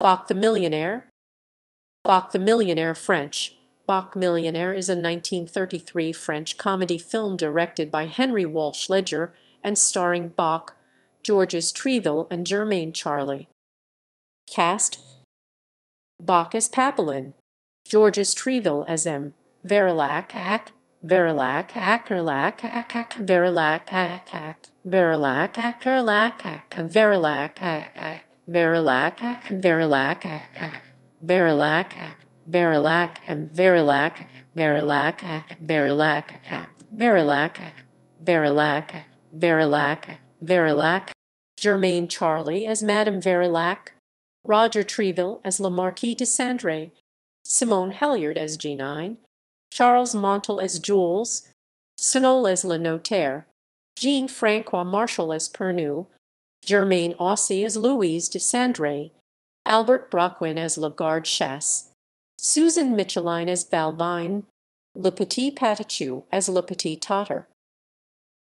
Bach the Millionaire Bach the Millionaire French Bach Millionaire is a 1933 French comedy film directed by Henry Wulschleger and starring Bach, Georges Tréville and Germaine Charley. Cast Bach as Papelin, Georges Tréville as M. Verillac Ack, Verillac Ackerlac Ack, Verillac Ack, Verillac Ackerlac Ack, Verillac Verillac, Verillac, Verillac, and Verillac, Verillac, Verillac, Verillac, Verillac, Verillac, Verillac, Germaine Charley as Madame Verillac, Roger Trevel as Le Marquis de Sandray, Simone Heliard as G9, Charles Montel as Jules, Sinoël as Le Notaire, Jean-Francois Marshall as Pernu, Germaine Aussey as Louise de Sandray, Albert Broquin as Lagarde Chasse, Susan Micheline as Balbine, Le Petit Patachou as Le Petit Totter,